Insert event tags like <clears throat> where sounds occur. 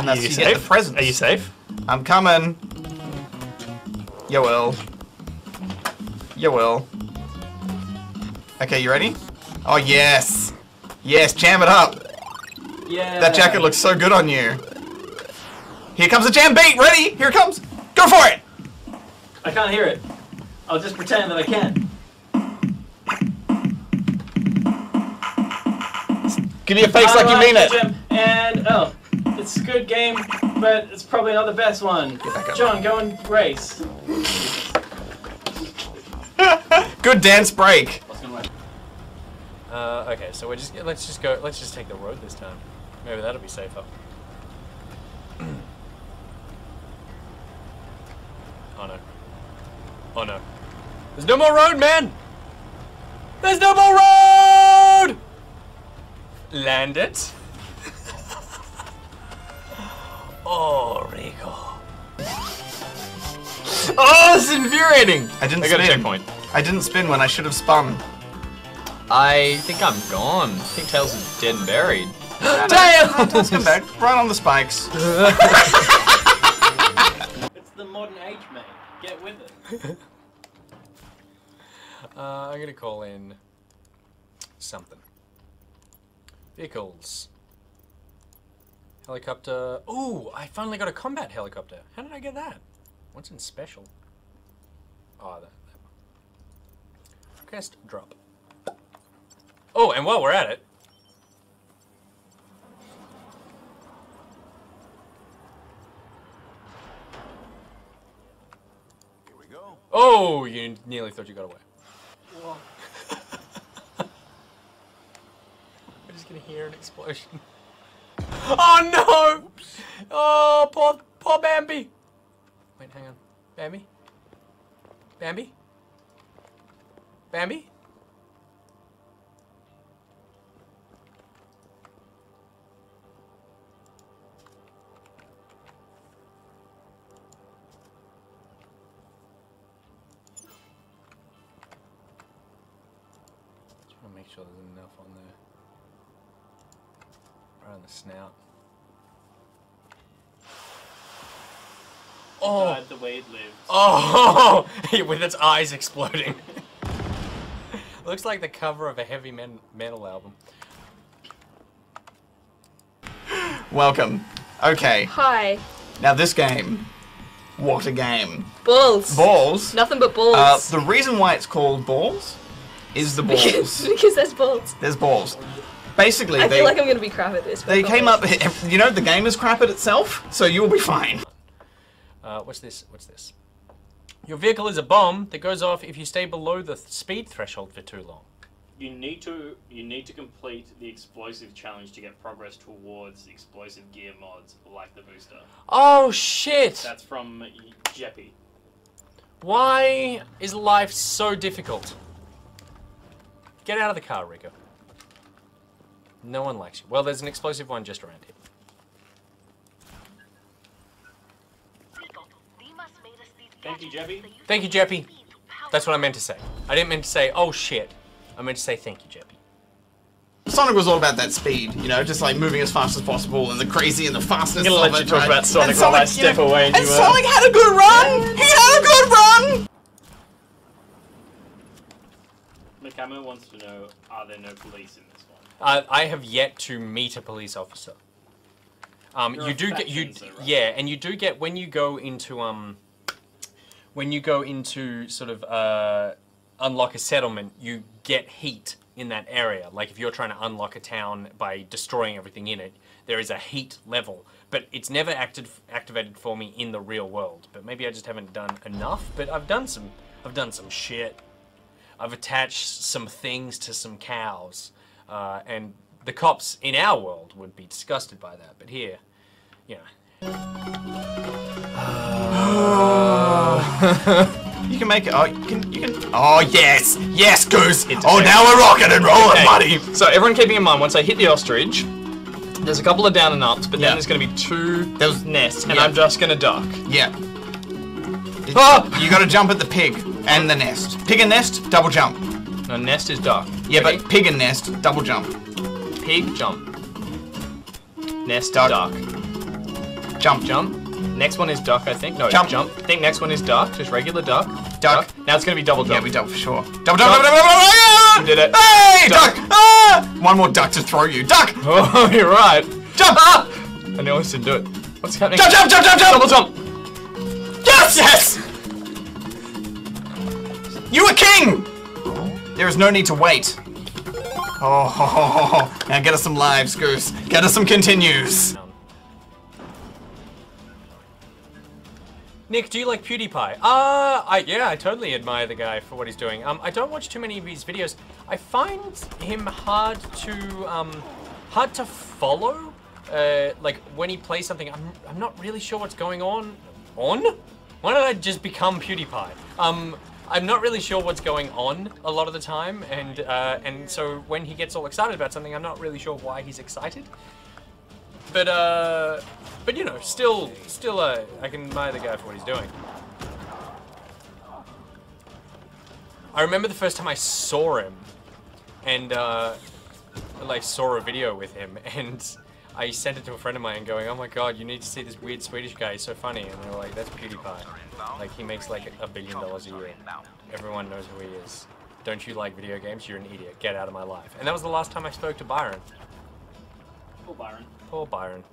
and that's you you, safe? get the presents. Are you safe? I'm coming. You will. You will. Okay, you ready? Oh yes, yes, jam it up. Yeah. That jacket looks so good on you. Here comes the jam beat. Ready? Here it comes. Go for it. I can't hear it. I'll just pretend that I can. Give me a face like you mean it. Jim, And oh, it's a good game, but it's probably not the best one. John, go and race. <laughs> Good dance break. Uh, okay, so we're just let's just go. Let's just take the road this time. Maybe that'll be safer. <clears throat> oh no. Oh no. There's no more road, man. There's no more road. Land it. Oh, Rico. Oh, this is infuriating. I didn't I got a spin. checkpoint. I didn't spin when I should have spun. I think I'm gone. I think Tails is dead and buried. Damn! Let's come back. Right on the spikes. <laughs> It's the modern age, mate. Get with it. <laughs> Uh, I'm gonna call in something. Vehicles. Helicopter. Ooh, I finally got a combat helicopter. How did I get that? What's in special? Oh, that. that. Quest drop. Oh, and while we're at it. Here we go. Oh, you nearly thought you got away. <laughs> I'm just gonna hear an explosion. <laughs> Oh no! Oh, poor, poor Bambi. Wait, hang on. Bambi? Bambi? Bambi? Just want to make sure there's enough on there. Right on the snout. Oh! Died the way it lived. Oh! <laughs> With its eyes exploding. <laughs> Looks like the cover of a heavy men- metal album. Welcome. Okay, Hi. now this game. What a game. Balls. Balls. Nothing but balls. Uh, the reason why it's called balls is the because, balls. <laughs> because there's balls. There's balls. Basically, I they feel like I'm gonna be crap at this. but they came up. <laughs> You know, the game is crap at itself, so you'll be fine. Uh, what's this? What's this? Your vehicle is a bomb that goes off if you stay below the th- speed threshold for too long. You need to you need to complete the explosive challenge to get progress towards explosive gear mods like the booster. Oh shit! That's from Jeppy. Why is life so difficult? Get out of the car, Rico. No one likes you. Well, there's an explosive one just around here. Thank you, Jeppy. Thank you, Jeppy. That's what I meant to say. I didn't mean to say, oh shit. I meant to say thank you, Jeppy. Sonic was all about that speed, you know, just like moving as fast as possible and the crazy and the fastness. I'm gonna of let it, you talk right? about Sonic And while I you step know, away and And you, uh, Sonic had a good run. He had a good run. Mikamo wants to know: Are there no police in this one? Uh, I have yet to meet a police officer. Um, you do get you right? yeah, and you do get when you go into um when you go into sort of uh, unlock a settlement, you get heat in that area. Like if you're trying to unlock a town by destroying everything in it, there is a heat level, but it's never acted activated for me in the real world. But maybe I just haven't done enough. But I've done some I've done some shit. I've attached some things to some cows, uh, and the cops in our world would be disgusted by that. But here, you know, You can make it. Oh, you can. You can. Oh yes, yes, Goose. Oh, now we're rocking and rolling, Okay, buddy. So everyone keeping in mind, once I hit the ostrich, there's a couple of down and ups, but Yeah. then there's going to be two Those- nests, and yeah. I'm just going to duck. Yeah. Oh, You got to jump at the pig and the nest. Pig and nest, double jump. No, nest is duck. Yeah, Ready? but pig and nest, double jump. pig jump. Nest Duck. duck. Jump. Jump. Next one is duck, I think. No, Jump. jump. I think next one is duck. Just regular duck. Duck. Now it's gonna be double jump. Yeah, we duck for sure. Double, double, double, double, double, double, did it. Hey, duck! Duck. Ah! One more duck to throw you. Duck! <laughs> Oh, you're right. Jump! Ah! I almost didn't do it. What's happening? Jump, jump, jump, jump, jump! Double jump. Yes! Yes! You are king! There is no need to wait. Oh, now get us some lives, Goose. Get us some continues. Nick, do you like PewDiePie? Uh, I yeah, I totally admire the guy for what he's doing. Um, I don't watch too many of his videos. I find him hard to um, hard to follow. Uh, like when he plays something, I'm I'm not really sure what's going on. On? Why did I just become PewDiePie? Um, I'm not really sure what's going on a lot of the time, and uh, and so when he gets all excited about something, I'm not really sure why he's excited. But uh, but you know, still, still, uh, I can admire the guy for what he's doing. I remember the first time I saw him, and uh, like saw a video with him, <laughs> and I sent it to a friend of mine, going, "Oh my god, you need to see this weird Swedish guy. He's so funny." And they were like, "That's PewDiePie. Like he makes like a billion dollars a year. Everyone knows who he is. Don't you like video games? You're an idiot. Get out of my life." And that was the last time I spoke to Byron. Poor Byron. Poor Byron.